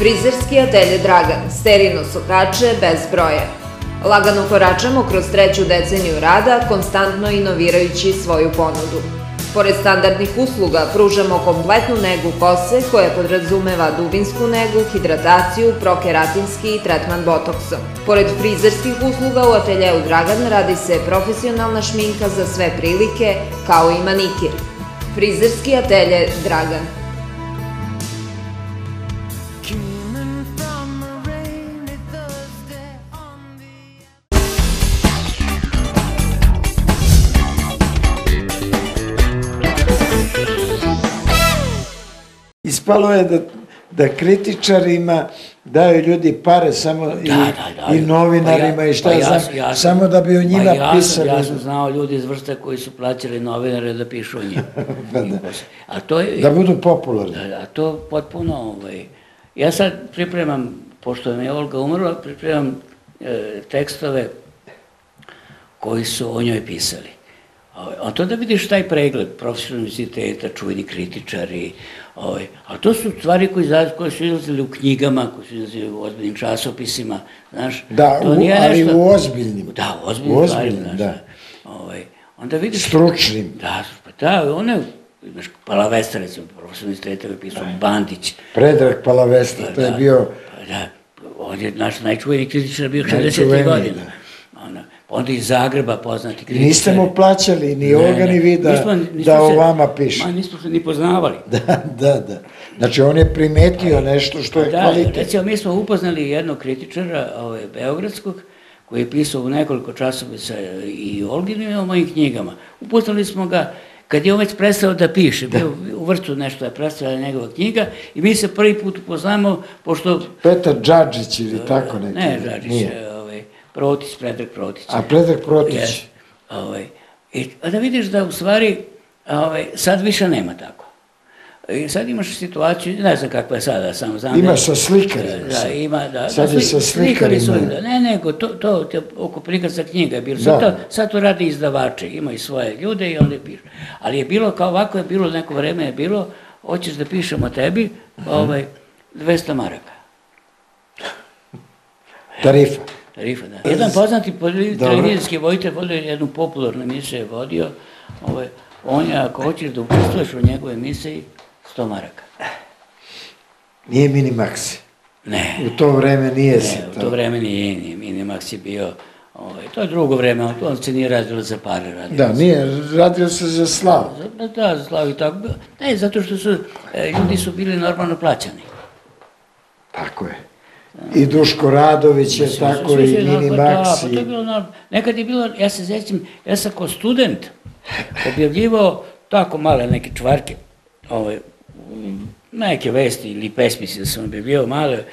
Frizerski atelje Dragan, sterino sokače bez broja. Lagano koračamo kroz treću deceniju rada, konstantno inovirajući svoju ponudu. Pored standardnih usluga, pružamo kompletnu negu kose koja podrazumeva dubinsku negu, hidrataciju, prokeratinski i tretman botoksom. Pored frizerskih usluga u ateljeu Dragan radi se profesionalna šminka za sve prilike, kao i manikir. Frizerski atelje Dragan. Ispalo je da, da kritičarima daju ljudi pare samo i, Da, da, da. i novinarima Pa ja- i šta pa ja, znam, ja sam- samo da bi o njima pa ja pisali. Ja sam znao ljudi iz vrste koji su plaćali novinare da pišu o njima. Pa da. A to je... Da budu popularni. Da, a to potpuno, ovaj, ja sad pripremam, pošto mi je Olga umrla, pripremam e, tekstove koji su o njoj pisali. Ovaj, A to da vidiš taj pregled profesionalnog univerziteta, čuveni kritičari, ovaj, a to su stvari koje, izlaze- koje su izlazili u knjigama, koje su izlazili u ozbiljnim časopisima, znaš. Da, to u- nije ali nešto- u ozbiljnim. Da, u ozbiljnim, U ozbiljnim, znaš, da. Ovaj, onda vidiš... Stručnim. Da, pa da, one, imaš Palavesta, recimo, profesor univerziteta je pisao Bandić, Predrag Palavesta, to je da. bio Pa da, on je naš najčuveniji kritičar bio 60. Najčuveniji, godina. Ona, onda iz Zagreba poznati kritičar. Niste mu plaćali ni ovoga ni vi da, da o vama piše. Ma nismo se ni poznavali. Da, da, da. Znači on je primetio nešto što je Da, kvalitet. recimo mi smo upoznali jednog kritičara ovaj, Beogradskog, koji je pisao u nekoliko časopisa i Olginim i o mojim knjigama. Upoznali smo ga kad je on već prestao da piše, bio u vrtu nešto je predstavila njegova knjiga i mi se prvi put upoznamo, pošto... Petar Džadžić ili tako neki. Ne, Žađić, Nije. Protić, Predrag Protić. A Predrag Protić. Jes, ovaj, I da vidiš da u stvari ovaj, sad više nema tako. I sad imaš situaciju, ne znam kakva je sada, samo znam. Ima da- sa slikarima Da, sad. ima, da. Sad da, je sa slikari su, slikarima. da, ne, nego, to, to, to oko prikaza knjiga je bilo. Sad, Da. to, sad to radi izdavače, imaju svoje ljude i onda pišu. Ali je bilo, kao ovako je bilo, neko vreme je bilo, hoćeš da pišemo tebi, Mhm. ovaj, 200 maraka. Tarifa. Tarifa, da. Jedan poznati televizijski vojitelj vodio jednu popularnu emisiju je vodio, ovaj, on je, ako hoćeš da učestvuješ u njegovoj emisiji, 100 maraka. Nije Minimax. Ne, U to vreme nije ne, se u to. to vreme nije, nije, Minimax je bio, ovaj, to je drugo vreme, on, on se nije radio za pare, radio Da, se- nije, radio se za slavu. Za- Da, za slavu i tako. Ne, zato što su, e, ljudi su bili normalno plaćani. Tako je. I Duško Radović je tako i su jednako, Da, Minimax. pa to je bilo. Nekad je bilo, ja se sjećam, ja sam kao student objavljivao tako male neke čvarke, ovaj, neke vesti ili pesmice da sam objavljivao male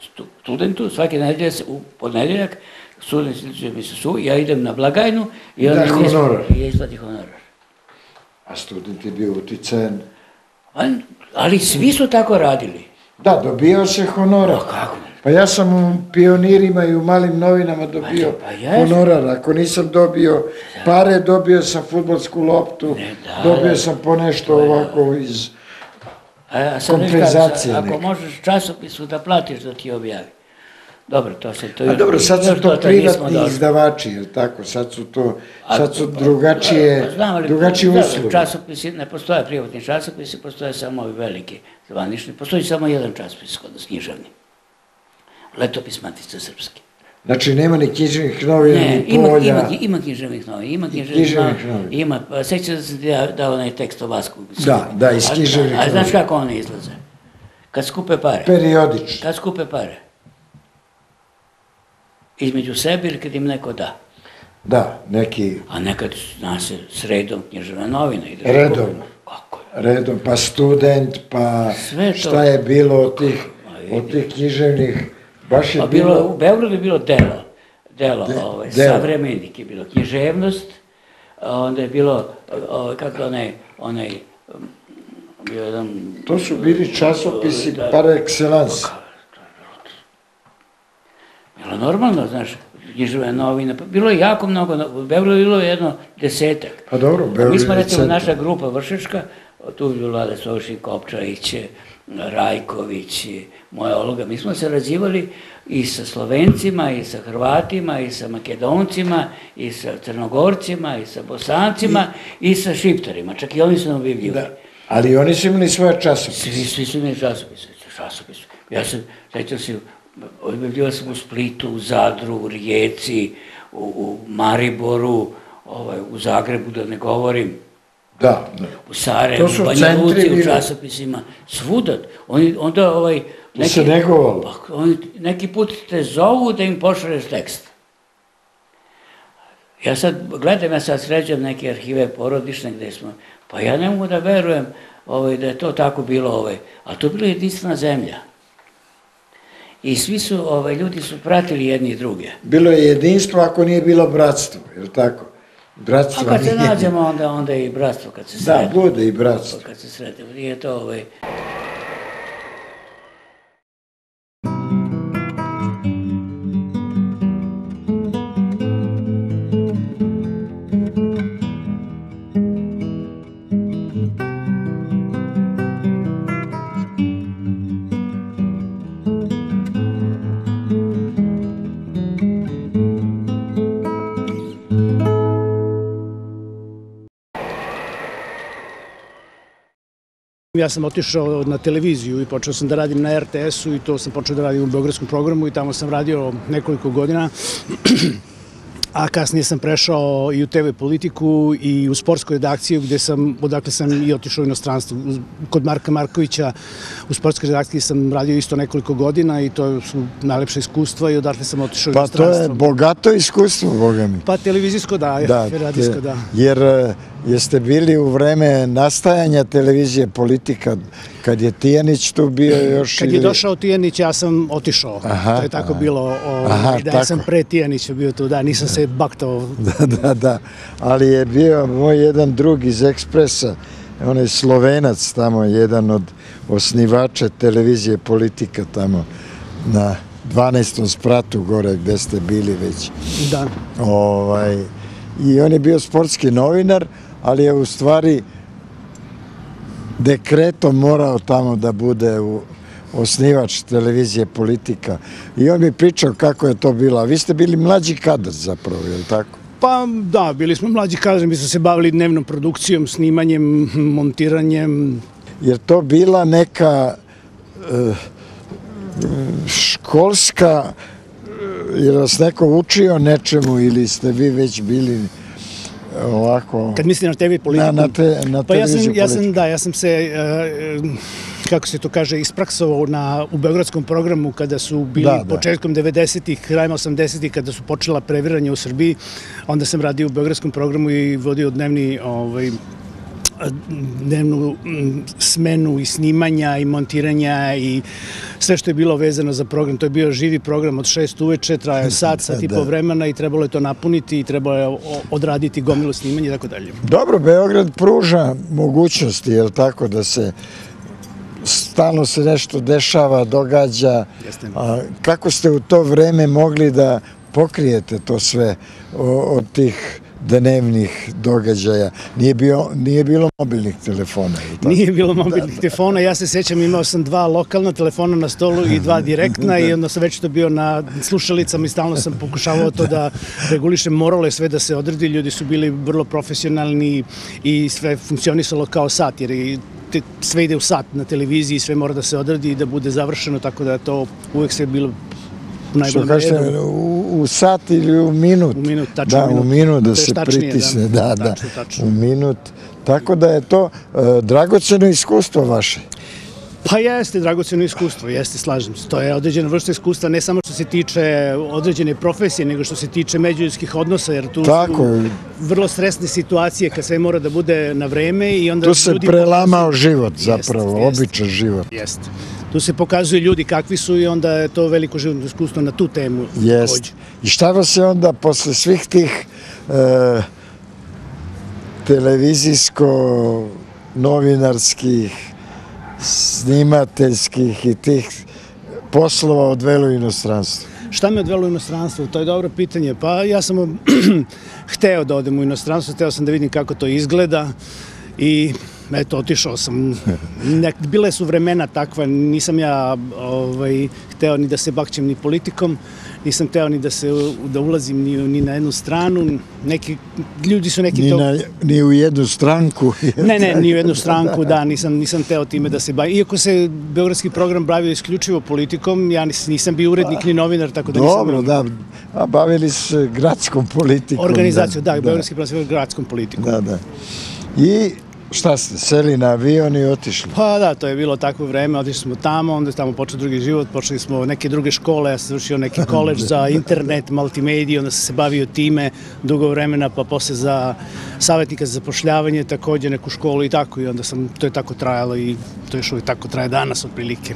stu- studentu, svake nedelje, se- u ponedjeljak, student mi se su, ja idem na blagajnu i onda Da, honorar. i ja isplati honorar. A student je bio uticajan. Ali, ali svi su tako radili. Da, dobio se honorar. kako? Pa ja sam u pionirima i u malim novinama dobio Pa jes. honorar. Ako nisam dobio pare, dobio sam futbolsku loptu, Ne, da, dobio da. sam ponešto ovako iz... A, a sad viš kako, Kompenzacija sad, ako možeš časopisu da platiš da ti objavi. Dobro, to se to A dobro, sad su to privatni izdavači, jer tako? Sad su to, sad su pa, drugačije, pa, znam, ali- drugačije da, usluge. Časopisi, ne postoje privatni časopisi, postoje samo ovi veliki zvanični. Postoji samo jedan časopis kod nas, književni. Letopis Matice Srpske. Znači, nema ni književnih novina, Ne, ni ima, polja. ima, ima književnih novina, ima književnih novina, novina. ima, pa sećam se da dao onaj tekst o Vasku. Da, da, iz književnih A, a znaš novina. kako one izlaze? Kad skupe pare. Periodično. Kad skupe pare? Između sebe ili kad im neko da. Da, neki A nekad, zna se, sredom književna novina ide. Redovno. Kako je? redom, pa student, pa Sve to. šta je bilo od tih, od tih književnih, baš je bilo, bilo... u Beogradu je bilo delo. Delo, De- ovaj, delo. savremenik je bilo književnost, onda je bilo, ovaj, kako onaj, onaj, bio jedan... To su bili časopisi Da. par excellence. Bilo normalno, znaš, književne novine, pa bilo je jako mnogo, u Beogradu je bilo jedno desetak. Pa dobro, A mi Beograd smo recimo naša grupa vršačka, tu je bilo Lade Sošin, Kopčajić, Rajković, moja Olga, mi smo sarađivali i sa Slovencima, i sa Hrvatima, i sa Makedoncima, i sa Crnogorcima, i sa Bosancima, i, sa Šiptarima, čak i oni su nam objavljivali. Da. Ali oni su imali svoje časopise. Svi, svi su imali časopise, časopise. Ja sam, sećam se, objavljivao sam u Splitu, u Zadru, u Rijeci, u, u Mariboru, ovaj, u Zagrebu, da ne govorim, Da, da. u Sarajevu, u Banja Luci, u časopisima, svuda. Oni, onda ovaj... se negovalo. Pa, oni, neki put te zovu da im pošalješ tekst. Ja sad, gledam, ja sad sređam neke arhive porodične gde smo, pa ja ne mogu da verujem ovaj, da je to tako bilo, ovaj, a to je bila jedinstvena zemlja. I svi su, ovaj, ljudi su pratili jedni druge. Bilo je jedinstvo ako nije bilo bratstvo, je li tako? A Bratstvo kad se nađemo, onda, onda i bratstvo, kad se Da, sretemo. bude i bratstvo. Kad se sretemo, nije to ovaj... Ja sam otišao na televiziju i počeo sam da radim na RTS-u i to sam počeo da radim u Beogradskom programu i tamo sam radio nekoliko godina. A kasnije sam prešao i u TV politiku i u sportsku redakciju gde sam, odakle sam i otišao u inostranstvo. Kod Marka Markovića u sportskoj redakciji sam radio isto nekoliko godina i to su najlepše iskustva i odatle sam otišao u Pa to je inostranstvo. bogato iskustvo, boga mi. Pa televizijsko da, Da, radijsko da. jer e, jeste bili u vreme nastajanja televizije politika, kad je Tijanić tu bio još Kad je došao Tijanić, ja sam otišao. Aha, to je tako aha. bilo. O, Aha, da, ja sam pre Tijanića bio tu, da, nisam se baktao. Da, da, da. Ali je bio moj jedan drug iz Ekspresa, on je Slovenac tamo, jedan od osnivača televizije politika tamo na 12. spratu gore gde ste bili već. Da. Ovaj, I on je bio sportski novinar, ali je u stvari dekretom morao tamo da bude u osnivač televizije politika. I on mi pričao kako je to bilo. A vi ste bili mlađi kadar zapravo, je li tako? Pa da, bili smo mlađi kadar, mi smo se bavili dnevnom produkcijom, snimanjem, montiranjem. jer to bila neka e, školska e, je vas neko učio nečemu ili ste vi već bili ovako Kad mislim na TV politiku. na, na, te, na Pa ja sam, ja sam, da, ja sam se, e, kako se to kaže, ispraksovao na, u beogradskom programu kada su bili Da, da. početkom 90-ih, krajem 80-ih, kada su počela previranja u Srbiji. Onda sam radio u beogradskom programu i vodio dnevni ovaj, dnevnu mm, smenu i snimanja i montiranja i sve što je bilo vezano za program. To je bio živi program od šest uveče, traje sat, sat i Da. po vremena i trebalo je to napuniti i trebalo je odraditi gomilu snimanja i tako dalje. Dobro, Beograd pruža mogućnosti, je li tako, da se stalno se nešto dešava, događa. A, kako ste u to vreme mogli da pokrijete to sve od tih dnevnih događaja? Nije, bio, nije bilo mobilnih telefona, tako? Nije bilo mobilnih telefona, ja se sećam imao sam dva lokalna telefona na stolu i dva direktna i onda sam već to bio na slušalicama i stalno sam pokušavao to da. regulišem, moralo je sve da se odredi, ljudi su bili vrlo profesionalni i sve funkcionisalo kao sat jer i te, sve ide u sat na televiziji, sve mora da se odradi i da bude završeno, tako da to uvek sve bilo u Što najboljem kažete, u, u sat ili u minut? U minut, tačno da, u minut. u minut da se tačnije, pritisne, da. da, da, Tačno, tačno. u minut. Tako da je to e, dragoceno iskustvo vaše. Pa jeste dragoceno iskustvo, jeste, slažem se. To je određena vrsta iskustva, ne samo što se tiče određene profesije, nego što se tiče međuljudskih odnosa, jer tu Tako su vrlo stresne situacije kad sve mora da bude na vreme i onda Tu se ljudi prelamao pokazuju- život zapravo, običan život. Jeste. Tu se pokazuju ljudi kakvi su i onda je to veliko životno iskustvo na tu temu. Jest. I šta vas je onda posle svih tih e, televizijsko-novinarskih, snimateljskih i tih poslova odvelo inostranstvo? Šta me odvelo u inostranstvo? To je dobro pitanje. Pa ja sam hteo da odem u inostranstvo, hteo sam da vidim kako to izgleda I eto, otišao sam. Ne, bile su vremena takva, nisam ja ovaj, hteo ni da se bakćem ni politikom, nisam hteo ni da se da ulazim ni, ni na jednu stranu. Neki ljudi su neki Ni, to... na, ni u jednu stranku. Ne, ne, ni u jednu stranku, da, nisam, nisam teo time da se bavim. Iako se beogradski program bavio isključivo politikom, ja nis, nisam bio urednik ni novinar, tako da nisam... Dobro, da. A bavili se gradskom politikom. Organizaciju, da, da beogradski program gradskom politikom. Da, da. I šta ste, seli na avion i otišli? Pa da, to je bilo takvo vreme, otišli smo tamo, onda je tamo počeo drugi život, počeli smo neke druge škole, ja sam završio neki koleđ za internet, multimediju, onda sam se bavio time dugo vremena, pa posle za savjetnika za zapošljavanje, takođe neku školu i tako, i onda sam, to je tako trajalo i to još uvijek tako traje danas otprilike.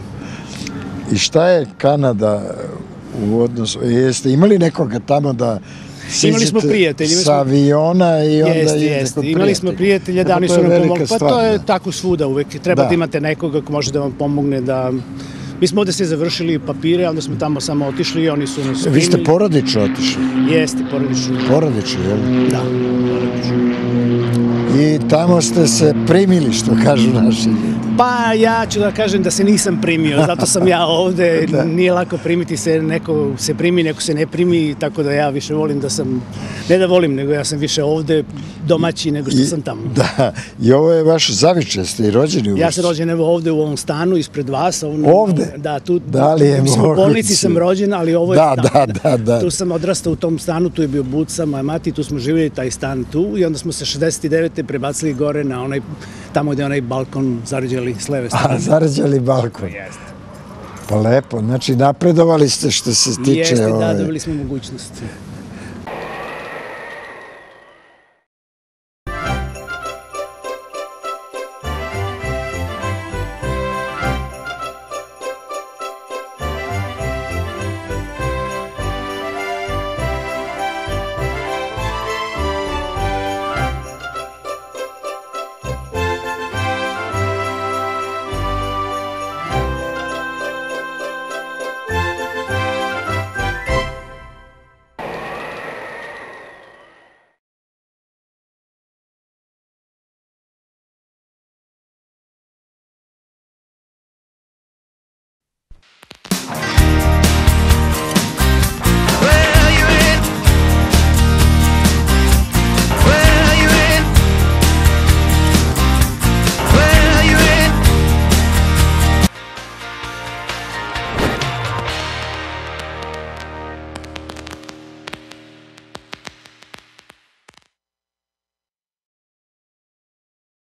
I šta je Kanada u odnosu, jeste imali nekoga tamo da Imali smo prijatelje, sa aviona i onda Jeste, idete jeste. kod Imali smo prijatelje, da, oni su je nam pomogli. Pa to je da. tako svuda uvek. Treba Da. da imate nekoga ko može da vam pomogne da... Mi smo ovde sve završili papire, onda smo tamo samo otišli i oni su nas Vi ste porodično otišli? Jeste, porodično. Porodično, jel? Da, porodično. I tamo ste se primili, što kažu naši ljudi. Pa ja ću da kažem da se nisam primio, zato sam ja ovde, Da. nije lako primiti se, neko se primi, neko se ne primi, tako da ja više volim da sam, ne da volim, nego ja sam više ovde domaći nego što I- sam tamo. Da, i ovo je vaš zavičaj, ste i rođeni u Ja sam rođen evo ovde u ovom stanu ispred vas. Ovom, Ovde? Da, tu, Da li je u bolnici sam rođen, ali ovo je Da, stan. da, da, da. Tu sam odrastao u tom stanu, tu je bio Buca, moja mati, tu smo živjeli taj stan tu i onda smo se 69. prebacili gore na onaj, tamo gde je onaj balkon zarađali s leve A, strane. zarađali balkon. Jeste. Pa lepo, znači napredovali ste što se tiče... Jeste, da, dobili smo mogućnost.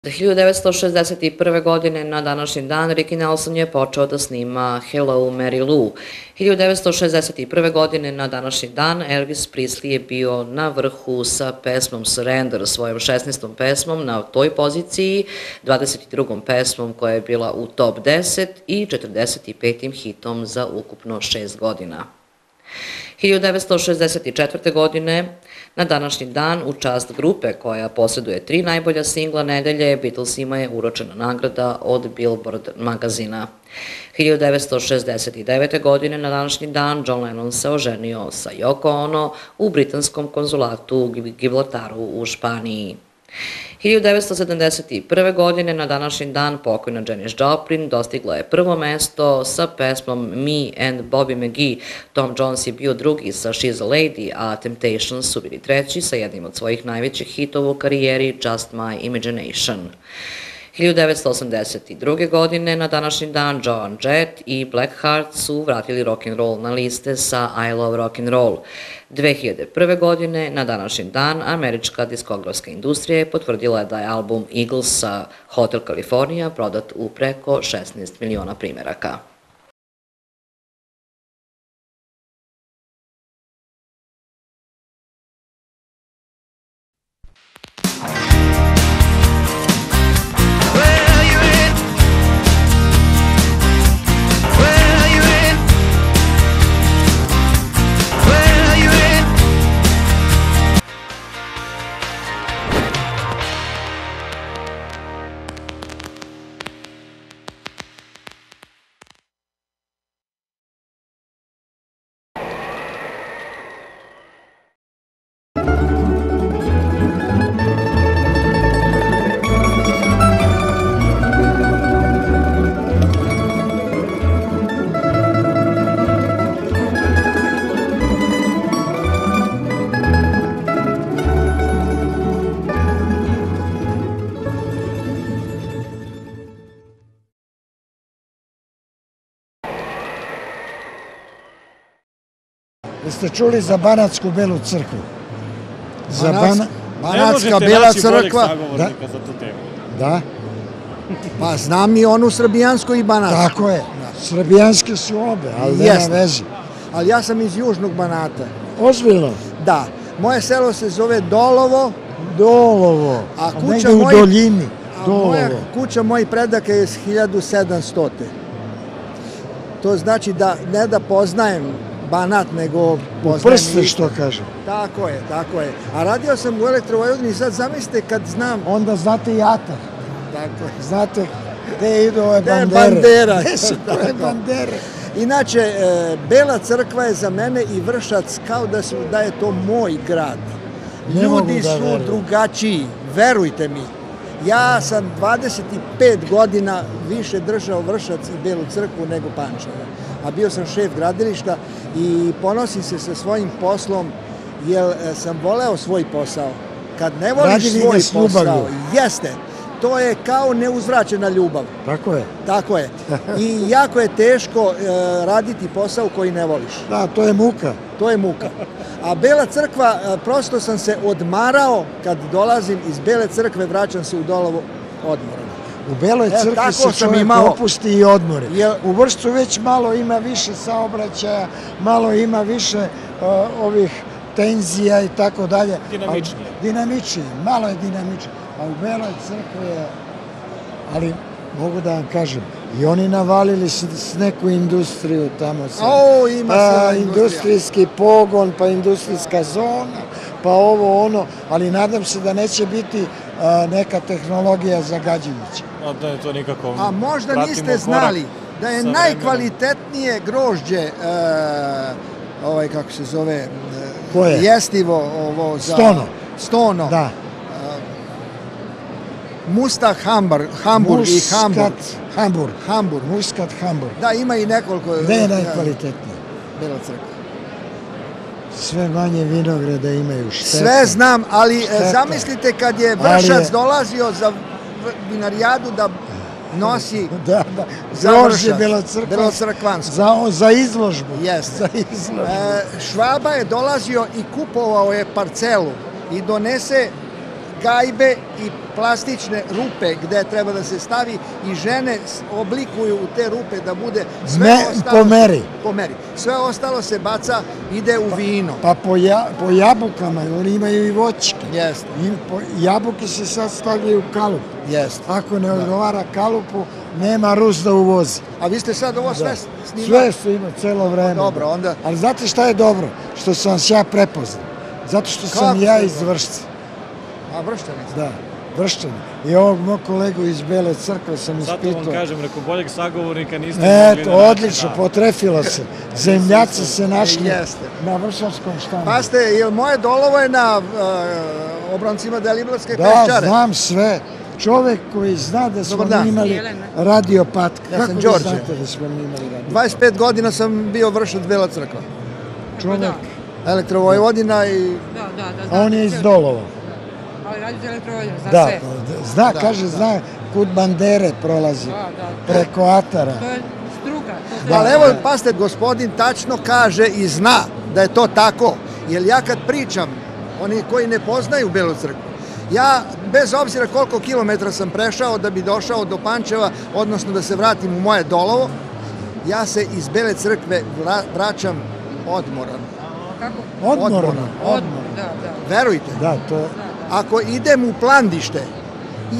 1961. godine na današnji dan Ricky Nelson je počeo da snima Hello Mary Lou. 1961. godine na današnji dan Elvis Presley je bio na vrhu sa pesmom Surrender, svojom 16. pesmom na toj poziciji, 22. pesmom koja je bila u top 10 i 45. hitom za ukupno 6 godina. 1964. godine, na današnji dan, u čast grupe koja posjeduje tri najbolja singla nedelje, Beatlesima je uročena nagrada od Billboard magazina. 1969. godine, na današnji dan, John Lennon se oženio sa Yoko Ono u britanskom konzulatu u Gibraltaru u Španiji. 1971. godine na današnji dan pokojna Janis Joplin dostigla je prvo mesto sa pesmom Me and Bobby McGee. Tom Jones je bio drugi sa She's a Lady, a Temptations su bili treći sa jednim od svojih najvećih hitova u karijeri Just My Imagination. 1982. godine na današnji dan Joan Jett i Blackheart su vratili rock and roll na liste sa I Love Rock and Roll. 2001. godine na današnji dan američka diskografska industrija je potvrdila da je album Eagles sa Hotel California prodat u preko 16 miliona primeraka. Jeste čuli za Banatsku belu crkvu? Za Bana... Ne Banatska bela crkva, sagovornika za tu temu. Da, pa znam i onu srbijansku i banatsku. tako je. Srbijanske su obe, ali nema Jeste. veze. Ali ja sam iz južnog Banata. Ozbiljno. Da, moje selo se zove Dolovo, Dolovo. A kuća negde u moj- doljini. a moja Dolovo. kuća mojih predaka je iz 1700. To znači da ne da poznajem Banat, nego U prste što kažem. Tako je, tako je. A radio sam u Elektrovojvodini sad zamislite kad znam... Onda znate i atar. Tako je. Znate, gde idu ove Gde je bandere. bandera? Gde su koje bandere? Inače, e, Bela crkva je za mene i Vršac kao da, su, da je to moj grad. Ne Ljudi da su verujem. drugačiji, verujte mi. Ja sam 25 godina više držao Vršac i Belu crkvu nego Pančevo. A bio sam šef gradilišta i ponosim se sa svojim poslom jer e, sam voleo svoj posao. Kad ne voliš Radili svoj ljubavlju. posao, jeste, to je kao neuzvraćena ljubav. Tako je. Tako je. I jako je teško e, raditi posao koji ne voliš. Da, to je muka. To je muka. A Bela crkva, e, prosto sam se odmarao kad dolazim iz Bele crkve, vraćam se u Dolovo odmoran. U Beloj E, crkvi tako se čovjek imao. opusti i odmori. U Vršcu već malo ima više saobraćaja, malo ima više uh, ovih tenzija i tako dalje. Dinamičnije. Ali- Dinamičnije, malo je dinamičnije. A u Beloj crkvi je, ali mogu da vam kažem, i oni navalili s, s neku industriju tamo. sad. O, ima pa, industrijski pogon, pa industrijska zona, pa ovo ono, ali nadam se da neće biti a, neka tehnologija zagađujuća. A da je to nikako... A možda pratimo niste znali da je najkvalitetnije grožđe, e, ovaj kako se zove, e, Koje? jestivo ovo za... Stono. Stono. Da, Mustah Hamburg, Hamburg i Hamburg. Muskat, Hamburg. Hamburg. Muskat, Hamburg. Da, ima i nekoliko... Gde je najkvalitetnije? Bela crkva. Sve manje vinograda imaju šteta. Sve znam, ali e, Šteta. zamislite kad je Vršac je- dolazio za vinarijadu da nosi Da, da. Grožđe Vršac. Belocrkvansko. Belocrkvansko. Za, za izložbu. Jeste. Za izložbu. E, Švaba je dolazio i kupovao je parcelu i donese gajbe i plastične rupe gde treba da se stavi i žene oblikuju u te rupe da bude sve Me- ostalo po meri. po meri. Sve ostalo se baca, ide u vino. Pa po, ja, po jabukama, oni imaju i voćke. Jeste, I po, jabuke se sad stavljaju u kalup. jeste. Ako ne odgovara kalupu, nema Rus da uvozi. A vi ste sad ovo sve snimali? Sve su ima celo vreme. Dobro, onda- Ali znate šta je dobro? Što sam vas ja prepoznao. Zato što sam ja ste iz dobro? Vršca. A? Da, Vršćani. I ovog mog kolegu iz Bele crkve sam Zato ispitao. vam kažem, reko boljeg sagovornika niste mogli Eto, da odlično, Da. potrefilo se. Zemljaci se našli Jeste. na Vršanskom štandu. Paste, jel moje dolovo je na uh, obroncima Deliblatske Da, peščare? znam sve. Čovek koji zna da smo mi imali radio pat. Ja Kako sam Đorđe. znate da smo mi imali radio? 25 godina sam bio vršac Bela crkva. Čovek, Elektrovojvodina i Da, da, da. a on je iz Dolova. Ali radi za elektrovojinu, zna Da, sve. zna, Da, kaže, da. zna kud bandere prolazi. Da, da. Preko Atara. To je struka. To se Ali evo, paste, gospodin tačno kaže i zna da je to tako. Jer ja kad pričam, oni koji ne poznaju Belu crkvu, ja, bez obzira koliko kilometra sam prešao da bi došao do Pančeva, odnosno da se vratim u moje dolovo, ja se iz Bele crkve vra- vraćam odmoran. Kako? Odmorno. Odmorno. Da, da. Verujte, Da, to je... ako idem u plandište,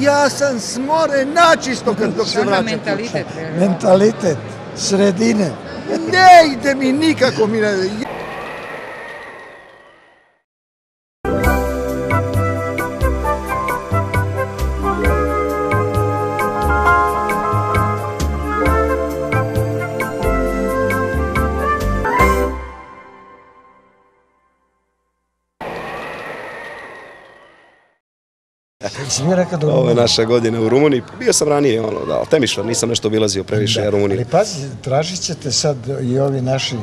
ja sam smoren načisto kad dok se vraćam. mentalitet. Mentalitet sredine. Ne ide mi nikako mi ne... Si mi rekao da... Ovo je naša godina u Rumuniji. Bio sam ranije, ono, da, Temišvar, nisam nešto obilazio previše Rumuniju. Ali pazi, tražit ćete sad i ovi naši,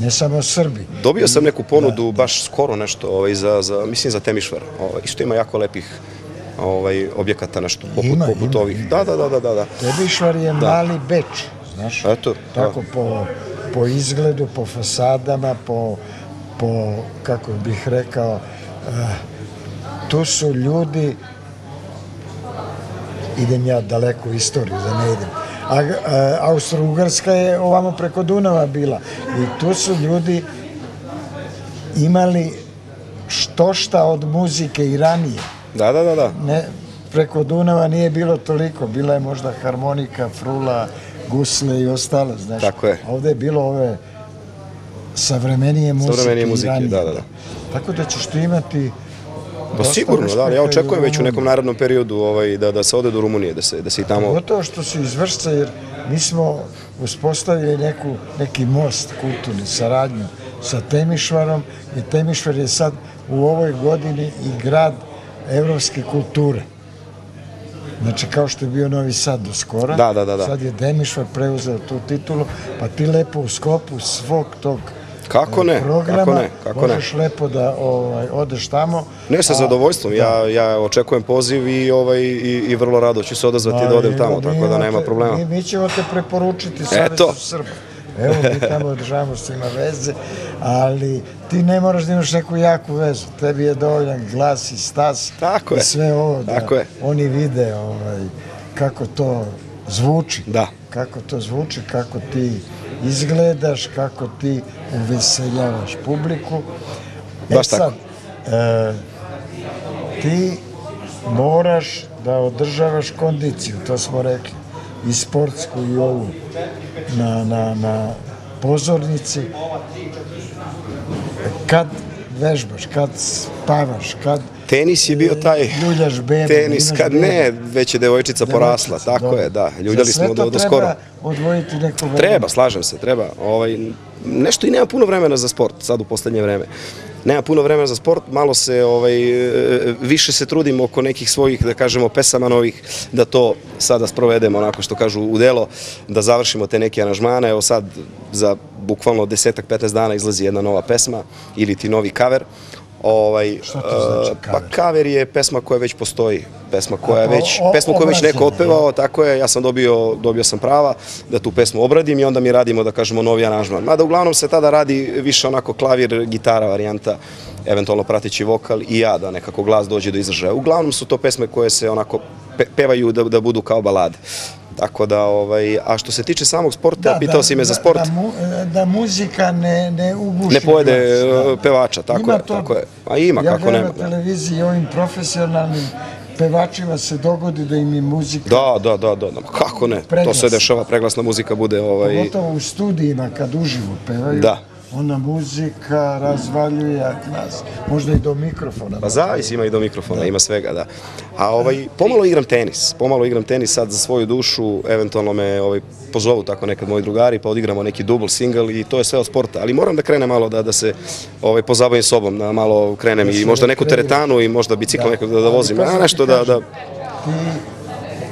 ne samo Srbi. Dobio sam neku ponudu baš skoro nešto, ovaj, za, za, mislim za Temišvar. Ovaj, isto ima jako lepih ovaj, objekata, nešto, poput, Ima, poput ima, ovih. ima. Da, da, da, da, da. da. Tebišvar je mali Beč, znaš? Eto, Tako po, po izgledu, po fasadama, po po, kako bih rekao, eh, tu su ljudi, idem ja daleko u istoriju, da ne idem, a, a Austro-Ugarska je ovamo preko Dunava bila i tu su ljudi imali što šta od muzike i ranije. Da, da, da, da. Ne, preko Dunava nije bilo toliko, bila je možda harmonika, frula, gusle i ostalo, znaš. Tako je. Ovde je bilo ove savremenije muzike, Savremenije muzike, ranije. da, da, da. Tako da ćeš tu imati Pa sigurno, da, ja očekujem već u nekom narednom periodu ovaj, da, da se ode do Rumunije, da se, da se i tamo... Pogotovo što su iz Vršca, jer mi smo uspostavili neku, neki most kulturni, saradnju sa Temišvarom i Temišvar je sad u ovoj godini i grad evropske kulture. Znači, kao što je bio Novi Sad do skora, Da, da, da, da. sad je Demišvar preuzeo tu titulu, pa ti lepo u skopu svog tog Kako ne, programa kako ne, kako ne. možeš lepo da ovaj, odeš tamo. Ne, sa a- zadovoljstvom, ja, ja očekujem poziv i, ovaj, i, i vrlo rado ću se odazvati da odem tamo, tako da nema problema. Mi, mi ćemo te preporučiti Savezu. Srba. Evo, mi tamo održavamo s njima veze, ali ti ne moraš da imaš neku jaku vezu. Tebi je dovoljan glas i stas Tako i sve ovo da Tako je. oni vide ovaj, kako to zvuči. Da. Kako to zvuči, kako ti izgledaš, kako ti uveseljavaš publiku. E Baš tako. sad, e, ti moraš da održavaš kondiciju, to smo rekli, i sportsku i ovu na, na, na pozornici. Kad vežbaš, kad spavaš, kad Tenis je bio taj bebe. tenis, kad ne, već je devojčica porasla, Devojčica, tako dobro. je, da, ljuljali sve smo to do, do treba skoro. odvojiti neko vreme. Treba, slažem se, treba. Ovaj, nešto i nema puno vremena za sport, sad u poslednje vreme. Nema puno vremena za sport, malo se, ovaj, više se trudimo oko nekih svojih, da kažemo, pesama novih, da to sada sprovedemo, onako što kažu, u delo, da završimo te neke aranžmane. Evo sad, za bukvalno desetak, 15 dana izlazi jedna nova pesma ili ti novi kaver. Ovaj, Šta to znači, e, Pa cover? kaver je pesma koja već postoji, pesma koja je o- već, o- pesma koju je već neko otpevao, tako je, ja sam dobio, dobio sam prava da tu pesmu obradim i onda mi radimo, da kažemo, novi aranžman. Mada uglavnom se tada radi više onako klavir, gitara varijanta, eventualno prateći vokal i ja da nekako glas dođe do izražaja. Uglavnom su to pesme koje se onako pe- pevaju da, da budu kao balade. Tako da, ovaj, a što se tiče samog sporta, pitao si me za sport, Da, mu, da muzika ne, ne uguši ne pojede glas, da. e, pevača, tako Ima je, to- tako je. A ima, ja kako nema. na Da. televiziji ovim profesionalnim pevačima se dogodi da im je muzika Da, da, da, da, da. Kako ne? To Preglasna. se dešava, preglasna muzika bude ovaj Pogotovo u studijima kad uživo pevaju. Da. Onda muzika razvaljuje nas. Možda i do mikrofona. Pa zavisi, ima i do mikrofona, ima svega, da. A ovaj, pomalo igram tenis, pomalo igram tenis sad za svoju dušu, eventualno me ovaj, pozovu tako nekad moji drugari, pa odigramo neki double, single i to je sve od sporta. Ali moram da krenem malo da, da se ovaj, pozabavim sobom, da malo krenem Da i možda neku teretanu i možda bicikl nekog da, da vozim, a nešto da, da, Ti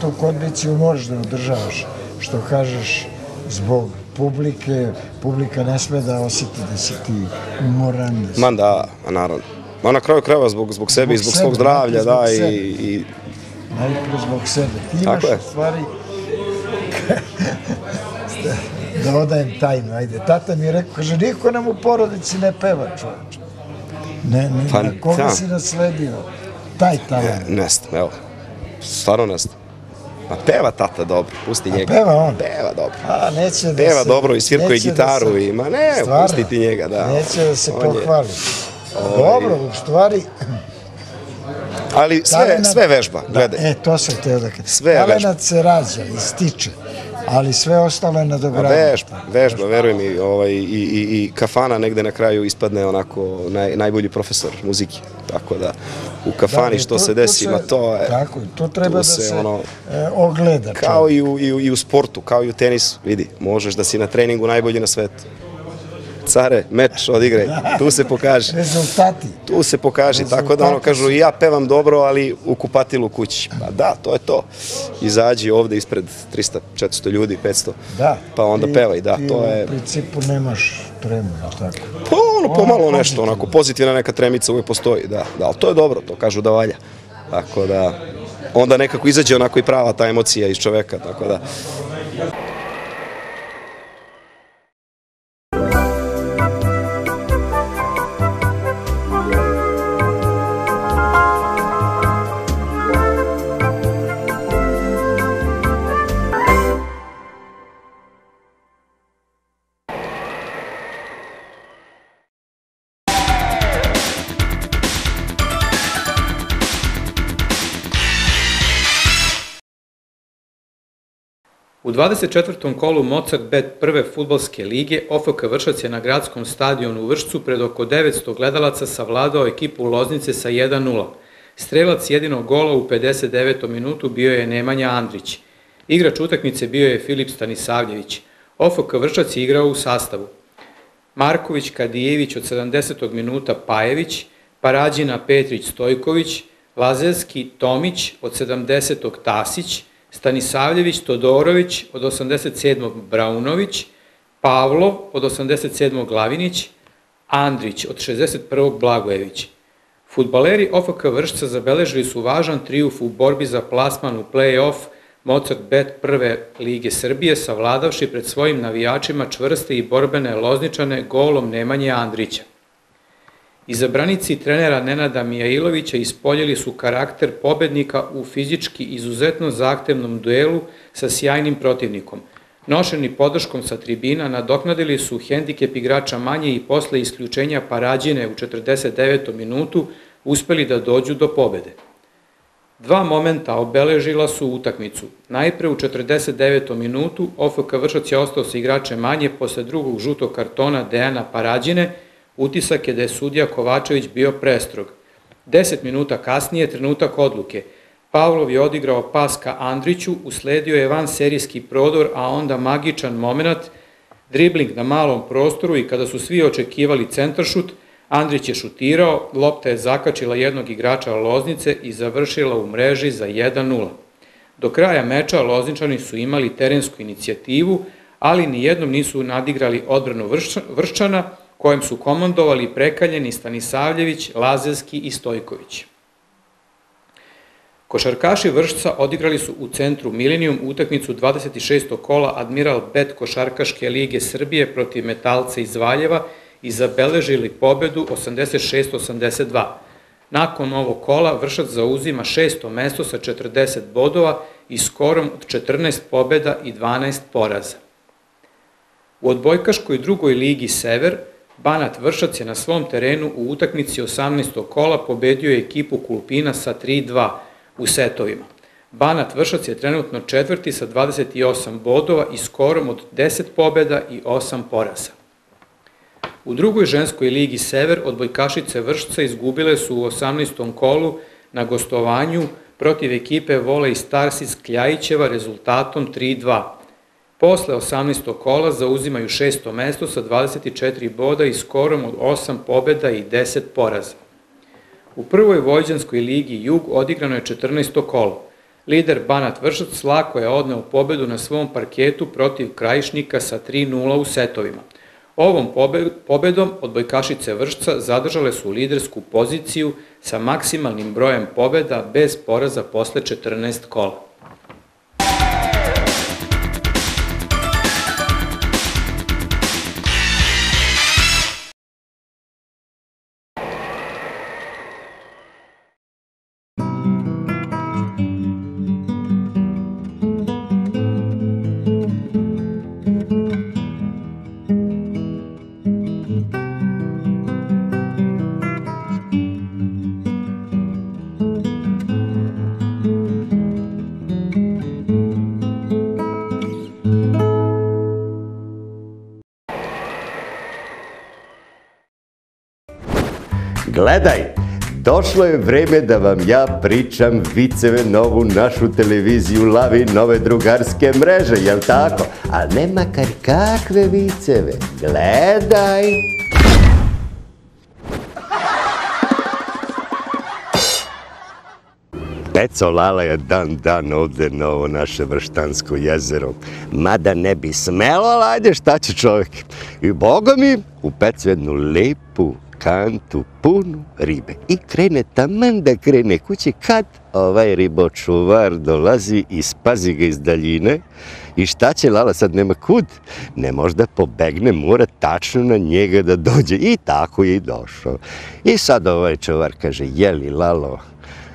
tu kondiciju možeš da održavaš, što kažeš, zbog publike, publika ne sme da osjeti da si ti umoran. Da si... man da, naravno. Ma na kraju krajeva zbog, zbog sebe i Zbog sebe, svog zdravlja, zbog da, sebe. i, i Najpre zbog sebe. Ti imaš u stvari da odajem tajnu, ajde. Tata mi je rekao, kaže, niko nam u porodici ne peva, čovječ. Ne, ne, Pa, na koga da. si nasledio? Taj talent. ne znam, evo, stvarno ne Ma peva tata dobro, pusti njega. peva on? Peva dobro. A, neće da Peva se... dobro i svirko i da gitaru se- i, ma ne, Stvarno? pusti ti njega, da. Neće da se On pohvali. Ovaj- Dobro, u stvari, Ali sve, sve vežba, Da, gledaj. e, to sam teo da kažem. Sve je Talenat se rađa i stiče, ali sve ostalo je A nadogradnje. vežba, vežba, veruj mi, ovaj, i, i, i kafana negde na kraju ispadne onako naj, najbolji profesor muzike. Tako da, u kafani Da, što tu- se desi, ma to je... Tako, to treba da se, ono, e, ogleda. Kao i u, i, u, i u sportu, kao i u tenisu, vidi, možeš da si na treningu najbolji na svetu. Care, meč odigraj, tu se pokaže. Rezultati. Tu se pokaže, tako da ono kažu i ja pevam dobro, ali u kupatilu kući. Pa da, to je to. Izađi ovde ispred 300, 400 ljudi, 500, Da. pa onda ti- pevaj, da, ti to u je... principu nemaš tremu, li tako? Pa ono, pomalo Ono, nešto, onako, pozitivna neka tremica uvijek postoji, da, da, ali to je dobro, to kažu da valja. Tako da, onda nekako izađe onako i prava ta emocija iz čoveka, tako da. U 24. kolu Mozart Bet prve futbalske lige OFK Vršac je na gradskom stadionu u Vršcu pred oko 900 gledalaca savladao ekipu Loznice sa 1-0. Strelac jedinog gola u 59. minutu bio je Nemanja Andrić. Igrač utakmice bio je Filip Stanisavljević. OFK Vršac je igrao u sastavu. Marković Kadijević od 70. minuta Pajević, Parađina Petrić Stojković, Lazerski Tomić od 70. Tasić, Stanisavljević Todorović od 87. Braunović, Pavlov od 87. Glavinić, Andrić od 61. Blagojević. Futbaleri OFK Vršca zabeležili su važan trijuf u borbi za plasman u play-off Mozart Bet prve Lige Srbije, savladavši pred svojim navijačima čvrste i borbene lozničane golom Nemanje Andrića. Izabranici trenera Nenada Mijailovića ispoljili su karakter pobednika u fizički izuzetno zahtevnom duelu sa sjajnim protivnikom. Nošeni podrškom sa tribina nadoknadili su hendikep igrača manje i posle isključenja Parađine u 49. minutu uspeli da dođu do pobede. Dva momenta obeležila su utakmicu. Najpre u 49. minutu OFK Vršac je ostao sa igračem manje posle drugog žutog kartona Dejana Parađine, utisak je da je sudija Kovačević bio prestrog. Deset minuta kasnije, trenutak odluke. Pavlov je odigrao pas ka Andriću, usledio je van serijski prodor, a onda magičan moment, dribling na malom prostoru i kada su svi očekivali centaršut, Andrić je šutirao, lopta je zakačila jednog igrača Loznice i završila u mreži za 1-0. Do kraja meča Lozničani su imali terensku inicijativu, ali ni jednom nisu nadigrali odbranu Vrščana, kojem su komandovali prekaljeni Stanisavljević, Lazerski i Stojković. Košarkaši Vršca odigrali su u centru Milenijum utakmicu 26. kola Admiral Bet Košarkaške lige Srbije protiv Metalca iz Valjeva i zabeležili pobedu 86-82. Nakon ovog kola Vršac zauzima šesto mesto sa 40 bodova i skorom od 14 pobeda i 12 poraza. U odbojkaškoj drugoj ligi Sever Banat Vršac je na svom terenu u utakmici 18. kola pobedio ekipu Kulpina sa 3-2 u setovima. Banat Vršac je trenutno četvrti sa 28 bodova i skorom od 10 pobeda i 8 poraza. U drugoj ženskoj ligi Sever odbojkašice Vršca izgubile su u 18. kolu na gostovanju protiv ekipe Volej Stars iz Kljajićeva rezultatom 3-2. Posle 18. kola zauzimaju šesto mesto sa 24 boda i skorom od 8 pobeda i 10 poraza. U prvoj Vojđanskoj ligi Jug odigrano je 14. kolo. Lider Banat Vršac lako je odneo pobedu na svom parketu protiv Krajišnika sa 3-0 u setovima. Ovom pobedom odbojkašice Vršca zadržale su lidersku poziciju sa maksimalnim brojem pobeda bez poraza posle 14 kola. Gledaj, došlo je vreme da vam ja pričam viceve novu našu televiziju Lavi nove drugarske mreže, jel tako? A ne makar kakve viceve. Gledaj! Peco Lala je dan dan ovde na ovo naše vrštansko jezero. Mada ne bi smelo, ali ajde šta će čovjek. I boga mi, u Pecu jednu lepu kantu punu ribe. I krene taman da krene kuće kad ovaj ribočuvar dolazi i spazi ga iz daljine. I šta će Lala sad nema kud? Ne možda pobegne, mora tačno na njega da dođe. I tako je i došao. I sad ovaj čuvar kaže, jeli Lalo,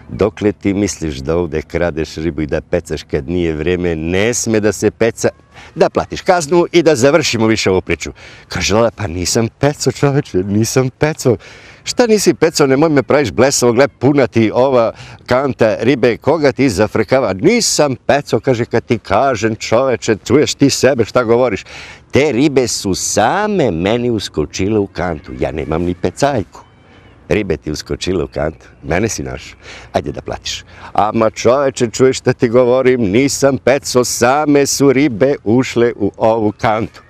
dokle ti misliš da ovde kradeš ribu i da pecaš kad nije vreme, ne sme da se peca, da platiš kaznu i da završimo više ovu priču. Kaže Lola, pa nisam pecao čoveče, nisam pecao. Šta nisi pecao, nemoj me praviš blesavo, gle, puna ti ova kanta ribe, koga ti zafrkava? Nisam pecao, kaže, kad ti kažem čoveče, čuješ ti sebe, šta govoriš? Te ribe su same meni uskočile u kantu, ja nemam ni pecaljku. Ribe ti uskočile u kantu, mene si našao, ajde da platiš. Ama čoveče, čuješ šta ti govorim, nisam pecao, same su ribe ušle u ovu kantu.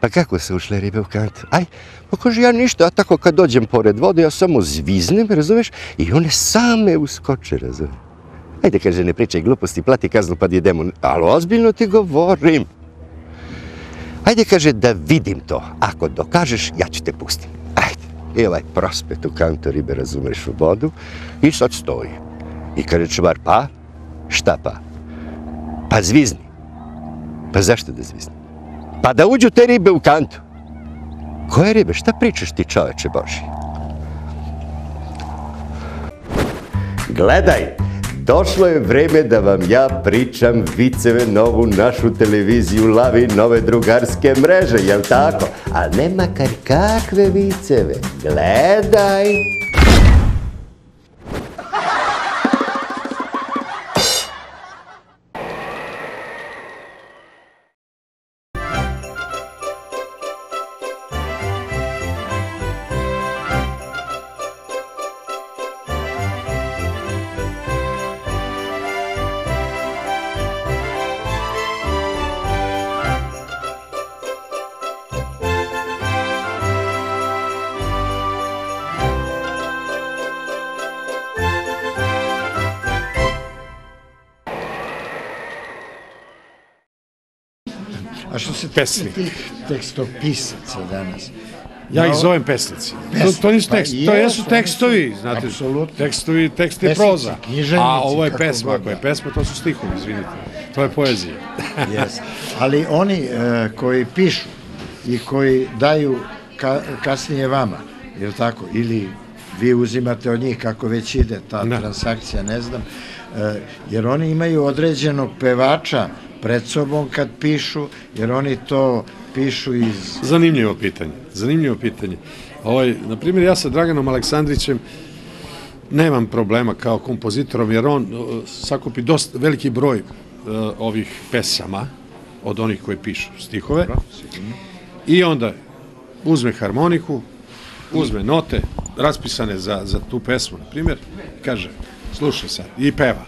Pa kako su ušle ribe u kantu? Aj, pa kaže, ja ništa, ja tako kad dođem pored vode, ja samo zviznem, razumeš, i one same uskoče, razumeš. Ajde, kaže, ne pričaj gluposti, plati kaznu pa idemo. Ali ozbiljno ti govorim. Ajde, kaže, da vidim to. Ako dokažeš, ja ću te pustim. Ajde. I ovaj prospet u kantu ribe, razumeš, u vodu. I sad stoji. I kaže čuvar, pa? Šta pa? Pa zvizni. Pa zašto da zvizni? Pa da uđu te ribe u kantu. Koje ribe? Šta pričaš ti čoveče Boži? Gledaj, došlo je vreme da vam ja pričam viceve novu našu televiziju Lavi nove drugarske mreže, jel tako? A ne makar kakve viceve. Gledaj! Pesnik. tiče tih tekstopisaca danas, Ja ih zovem pesnici. To, Pesnik, to nisu pa tekst, to jesu, tekstovi, znate. apsolutno. Tekstovi, tekst je proza. A ovo je pesma, ako je da. pesma, to su stihovi, izvinite. To je poezija. Jeste. Ali oni e, koji pišu i koji daju ka, kasnije vama, je tako? Ili vi uzimate od njih kako već ide ta Da. transakcija, ne znam. E, jer oni imaju određenog pevača pred sobom kad pišu, jer oni to pišu iz... Zanimljivo pitanje, zanimljivo pitanje. Ovaj, na primjer, ja sa Draganom Aleksandrićem nemam problema kao kompozitorom, jer on uh, sakupi dosta veliki broj uh, ovih pesama od onih koji pišu stihove. I onda uzme harmoniku, uzme note raspisane za, za tu pesmu, na primjer, kaže, slušaj sad, i peva.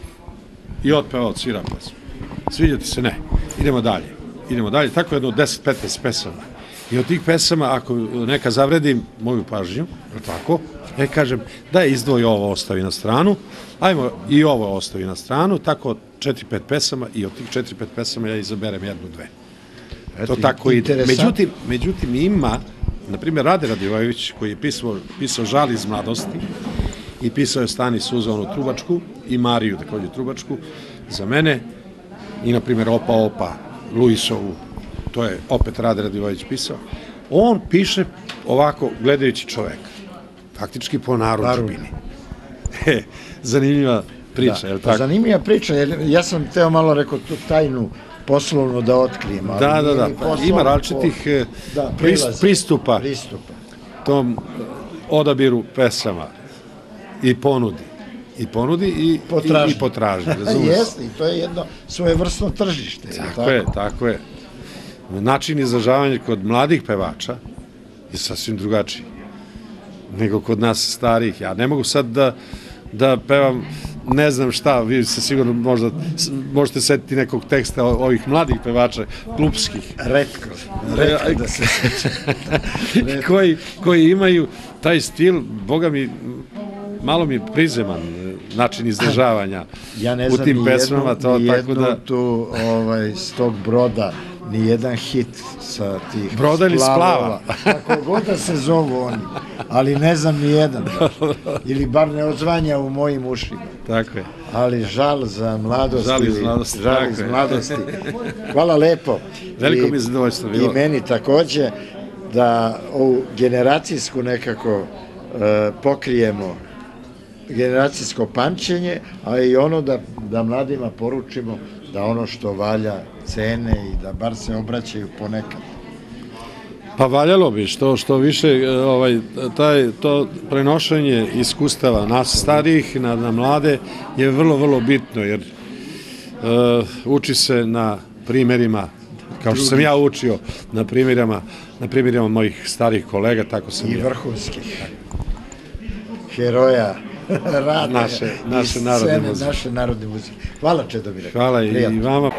I otpeva, odsvira pesmu. Sviđa ti se? Ne. Idemo dalje. Idemo dalje. Tako jedno 10-15 pesama. I od tih pesama, ako neka zavredim moju pažnju, tako, ja kažem, daj izdvoj ovo ostavi na stranu, ajmo i ovo ostavi na stranu, tako 4-5 pesama i od tih 4-5 pesama ja izaberem jednu, dve. Eto, to tako interesantno. Međutim, međutim ima, na primjer, Rade Radivojević, koji je pisao, pisao Žal iz mladosti i pisao je Stani suza onu trubačku i Mariju, takođe trubačku, za mene i, na primjer, Opa Opa, Luisovu, to je opet Rade Radivojević pisao. On piše ovako, gledajući čoveka, faktički po narudžbini. E, zanimljiva priča, da. je li tako? zanimljiva priča, jer ja sam teo malo rekao tu tajnu poslovnu da otkrijem. ali Da, da, da. ima različitih e, da, prilaza. pristupa, pristupa. tom e, odabiru pesama i ponudi. I ponudi i Potražnje. i, i razumeš? Jeste, i to je jedno svojevrsno tržište. li Tako je, tako je. Način izražavanja kod mladih pevača je sasvim drugačiji nego kod nas starih. Ja ne mogu sad da, da pevam ne znam šta, vi se sigurno možda, možete setiti nekog teksta ovih mladih pevača, klubskih. Retko, retko da se koji, koji imaju taj stil, boga mi, malo mi je prizeman način izražavanja Ja ne u znam tim ni pesmama, jednu, to tako da... tu ovaj, s tog broda, ni jedan hit sa tih Broda ili splava? Kako god da se zovu oni, ali ne znam ni jedan. Ili bar ne odzvanja u mojim ušima. Tako je. Ali žal za mladost. Žal iz mladosti, Žal iz mladosti. Hvala lepo. Veliko I- mi je zadovoljstvo bilo. I meni takođe da ovu generacijsku nekako e, pokrijemo generacijsko pamćenje, a i ono da, da mladima poručimo da ono što valja cene i da bar se obraćaju ponekad. Pa valjalo bi što što više e, ovaj taj to prenošenje iskustava nas starijih na, na mlade je vrlo vrlo bitno jer uh, uči se na primerima kao što sam ja učio na primjerima na primjerima mojih starih kolega tako sam I ja. vrhunskih heroja rada Naše- naše narodne scene muzike. Naše narodne muzike. Hvala Čedomire. Hvala i, i vama.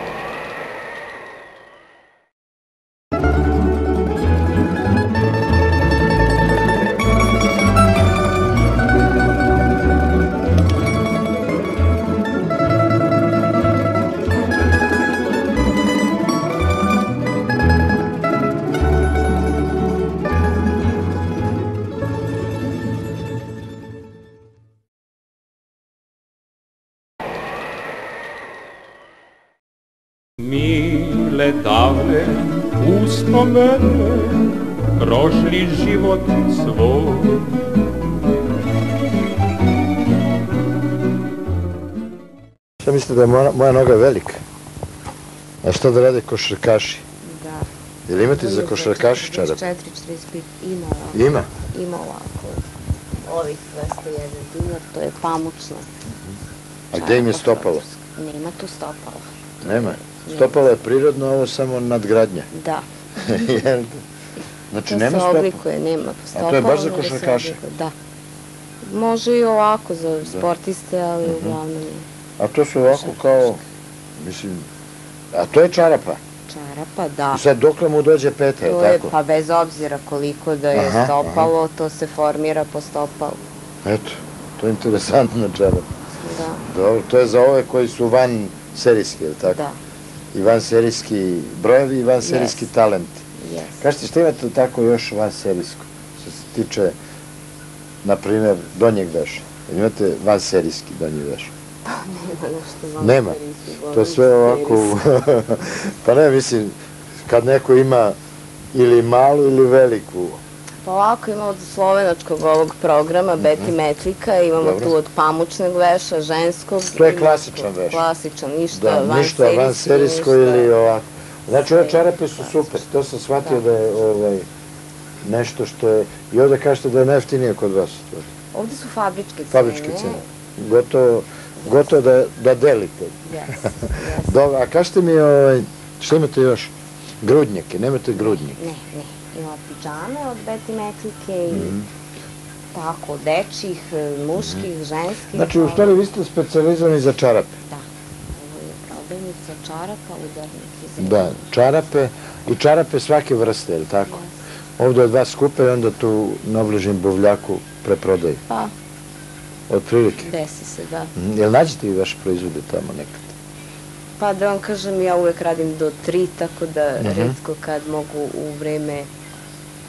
Da je moja, noga velika? A šta da rade košarkaši? Da. Jel imate za košarkaši čarap? 44, 45, ima ovako. Ima? Ima ovako. Ovih 201 dinar, to je pamučno. A gde im je stopalo? Nema tu stopala. Nema. Stopalo je prirodno, a ovo samo nadgradnja. Da. Jel da? Znači, to nema se stopala. oblikuje, nema A stopala. to je baš za se košarkaše? Da. Može i ovako za sportiste, ali Mhm. uglavnom je A to su ovako kao, mislim, a to je čarapa. čarapa, da. Sad dokle mu dođe peta, je To je, tako? pa bez obzira koliko da je Aha, stopalo, to se formira po stopalu. Eto, to je interesantna čarapa. Da. Dobro, to je za ove koji su van serijski, je li tako? Da. I van serijski brojevi i van serijski talenti. Yes. Kažete šta imate tako još van serijsko? Što se tiče, na primjer, donjeg veša. Imate van serijski donji veš? Nema To je sve ovako... pa ne, mislim, kad neko ima ili malu ili veliku, Pa ovako imamo od slovenačkog ovog programa Beti Metlika, imamo. Dobro. tu od pamučnog veša, ženskog. To je klasičan veš. Klasičan, ništa da, van ništa van serijsko ili ovako. Znači, ove čarape su super, to sam shvatio da je ovaj, nešto što je... I ovdje kažete da je najjeftinije kod vas. Ovde su fabričke cene. Fabričke cene. Gotovo, gotovo da, da delite. Yes. Dobro, a kažete mi, ovaj, što imate još? Grudnjake, nemate grudnjake? Ne, ne. Ima pidžame od Beti Metlike i Mhm. tako, dečih, muških, ženskih. Znači, u stvari vi ste specializovani za čarape. Da. Ovo je prodavnica čarapa, udarnik Da, čarape i čarape svake vrste, je li tako? Ovdje od vas skupe i onda tu na obližnjem buvljaku preprodaju. Pa, Od prilike. desi se, da. Mhm, Jel nađete vi vaše proizvode tamo nekad? Pa da vam kažem, ja uvek radim do tri, tako da Mhm. redko kad mogu u vreme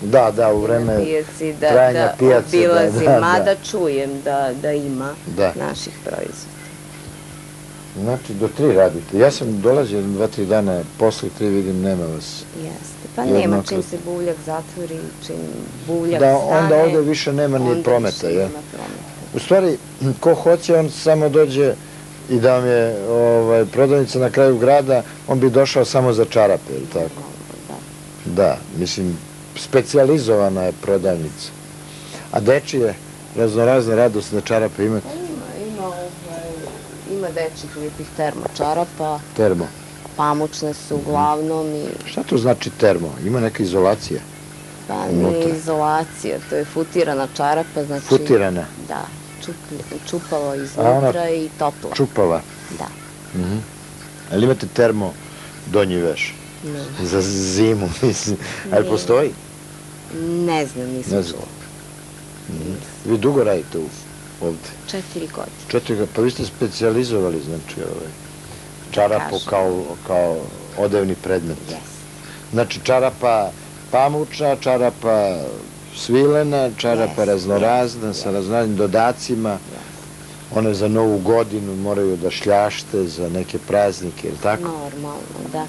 Da, da, u vreme pijaci da, trajanja da pijace, da, obilazim, da, mada da. čujem da, da ima Da. naših proizvoda. Znači, do tri radite. Ja sam dolazio dva, tri dana, posle tri vidim, nema vas. Jeste. Pa Jedno nema čim se buvljak zatvori, čim buvljak Da, stane. onda ovde više nema ni onda prometa, više jel? nema prometa. U stvari, ko hoće, on samo dođe i da vam je ovaj, prodavnica na kraju grada, on bi došao samo za čarape, ili tako? Da, mislim, specijalizovana je prodavnica. A dečije, raznorazne radosne čarape imate? Ima, ima, ovaj, ima dečih lijepih termo čarapa, Termo. pamučne su uglavnom i Šta to znači termo? Ima neka izolacija? pa Unutra. nije izolacija, to je futirana čarapa, znači... Futirana? Da, čup, čupalo iznutra i toplo. Čupava. Da. Mhm. Ali imate termo donji veš? Ne. Za zimu, mislim. Ali postoji? Ne znam, nisam čula. Mhm. Vi dugo radite u, ovde? Četiri godine. Četiri, ga- pa vi ste specijalizovali, znači, ovaj, čarapu kao, kao odevni predmet. Znači, čarapa pamuča, čarapa svilena, čarapa raznorazna, sa raznoraznim dodacima. One za novu godinu moraju da šljašte za neke praznike, ili tako? Normalno, da.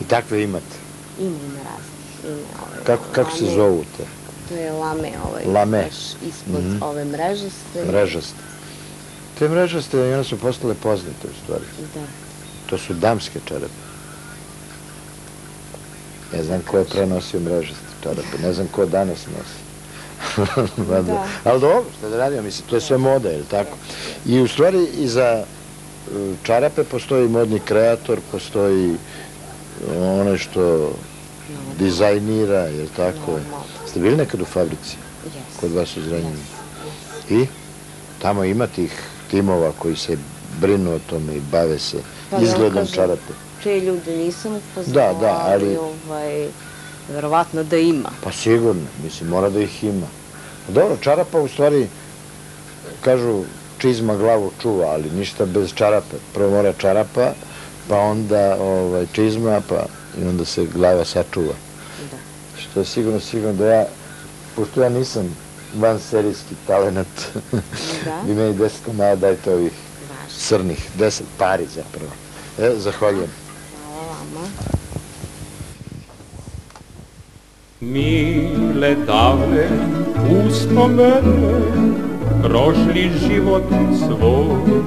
I takve imate. Ima, ima raznih. Ima ove Kako, kako se zovu te? To je lame, ovaj, Lame. ispod Mhm. ove mrežaste. Mrežaste. Te mrežaste, one su postale poznate u stvari. Da. To su damske čarape. Ne znam ko je prenosio mrežaste čarape, ne znam ko danas nosi. Da. Ali dobro, šta da radimo, mislim, to je sve moda, je li tako? I u stvari i za e, čarape postoji modni kreator, postoji onaj što dizajnira, je li tako? Ste bili nekad u fabrici? Kod vas u Zrenjaninu? I? Tamo ima tih timova koji se brinu o tome i bave se Pa da, izgledom čarape. Te ljude nisam upoznala, Da, da, ali- ovaj, verovatno da ima. Pa sigurno, mislim, mora da ih ima. Dobro, čarapa u stvari, kažu, čizma glavu čuva, ali ništa bez čarape. Prvo mora čarapa, pa onda ovaj, čizma, pa i onda se glava sačuva. Što je sigurno, sigurno da ja, pošto ja nisam van serijski talenat, Da. vi meni deset komada dajte ovih crnih, deset pari zapravo. E, zahvaljujem. Hvala vama. Mile davne uspomene prošli život svoj